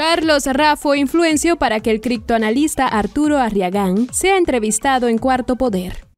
Carlos Raffo influenció para que el criptoanalista Arturo Arriagán sea entrevistado en Cuarto Poder.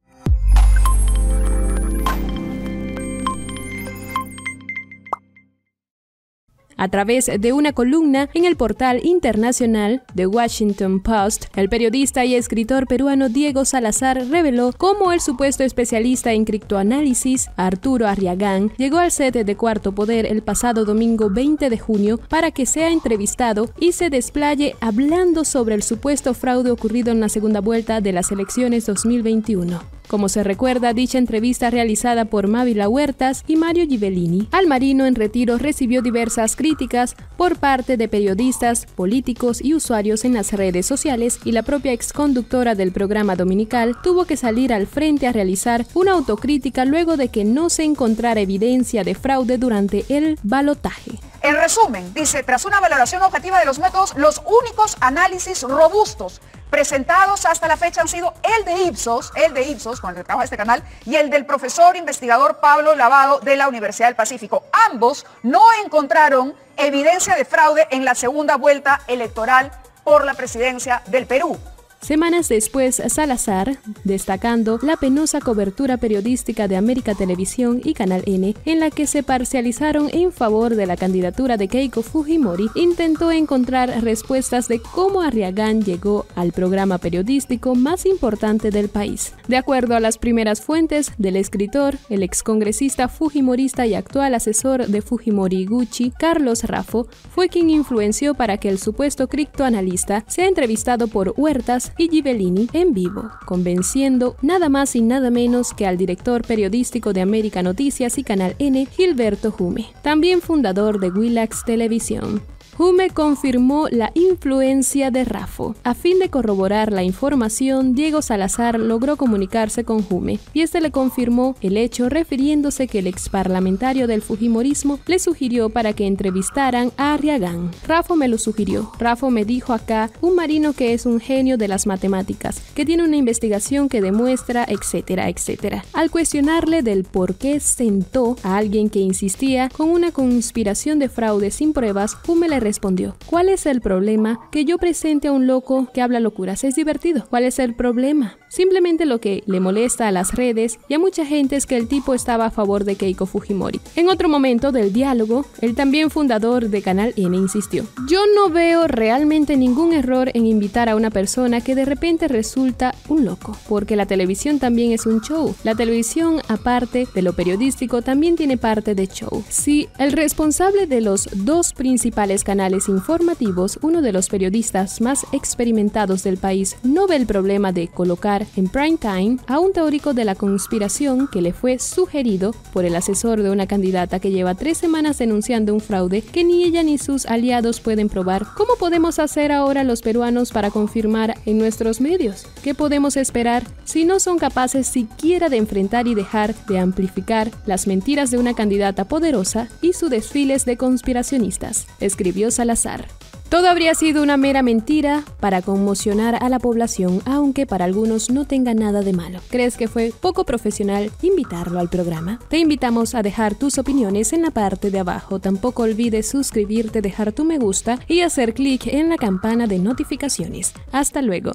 A través de una columna en el portal internacional The Washington Post, el periodista y escritor peruano Diego Salazar reveló cómo el supuesto especialista en criptoanálisis, Arturo Arriagán, llegó al set de Cuarto Poder el pasado domingo 20 de junio para que sea entrevistado y se desplaye hablando sobre el supuesto fraude ocurrido en la segunda vuelta de las elecciones 2021. Como se recuerda, dicha entrevista realizada por Mávila Huertas y Mario Givellini, al marino en retiro recibió diversas críticas por parte de periodistas, políticos y usuarios en las redes sociales y la propia exconductora del programa dominical tuvo que salir al frente a realizar una autocrítica luego de que no se encontrara evidencia de fraude durante el balotaje. En resumen, dice, tras una valoración objetiva de los métodos, los únicos análisis robustos presentados hasta la fecha han sido el de Ipsos, el de Ipsos, con el que trabaja este canal, y el del profesor investigador Pablo Lavado de la Universidad del Pacífico. Ambos no encontraron evidencia de fraude en la segunda vuelta electoral por la presidencia del Perú. Semanas después, Salazar, destacando la penosa cobertura periodística de América Televisión y Canal N, en la que se parcializaron en favor de la candidatura de Keiko Fujimori, intentó encontrar respuestas de cómo Arriagán llegó al programa periodístico más importante del país. De acuerdo a las primeras fuentes del escritor, el excongresista fujimorista y actual asesor de Fujimori Gucci, Carlos Raffo, fue quien influenció para que el supuesto criptoanalista sea entrevistado por Huertas y Gibellini en vivo, convenciendo nada más y nada menos que al director periodístico de América Noticias y Canal N, Gilberto Hume, también fundador de Willax Televisión. Hume confirmó la influencia de Rafo. A fin de corroborar la información, Diego Salazar logró comunicarse con Hume y este le confirmó el hecho refiriéndose que el ex parlamentario del Fujimorismo le sugirió para que entrevistaran a Arriagán. Rafo me lo sugirió. Rafo me dijo acá un marino que es un genio de las matemáticas, que tiene una investigación que demuestra, etcétera, etcétera. Al cuestionarle del por qué sentó a alguien que insistía con una conspiración de fraude sin pruebas, Hume le respondió, ¿cuál es el problema que yo presente a un loco que habla locuras? Es divertido. ¿Cuál es el problema? Simplemente lo que le molesta a las redes y a mucha gente es que el tipo estaba a favor de Keiko Fujimori. En otro momento del diálogo, el también fundador de Canal N insistió, yo no veo realmente ningún error en invitar a una persona que de repente resulta un loco, porque la televisión también es un show. La televisión, aparte de lo periodístico, también tiene parte de show. Si el responsable de los dos principales canales informativos, uno de los periodistas más experimentados del país, no ve el problema de colocar en prime time a un teórico de la conspiración que le fue sugerido por el asesor de una candidata que lleva tres semanas denunciando un fraude que ni ella ni sus aliados pueden probar. ¿Cómo podemos hacer ahora los peruanos para confirmar en nuestros medios? ¿Qué podemos esperar si no son capaces siquiera de enfrentar y dejar de amplificar las mentiras de una candidata poderosa y sus desfiles de conspiracionistas? Escribió Salazar. Todo habría sido una mera mentira para conmocionar a la población, aunque para algunos no tenga nada de malo. ¿Crees que fue poco profesional invitarlo al programa? Te invitamos a dejar tus opiniones en la parte de abajo. Tampoco olvides suscribirte, dejar tu me gusta y hacer clic en la campana de notificaciones. Hasta luego.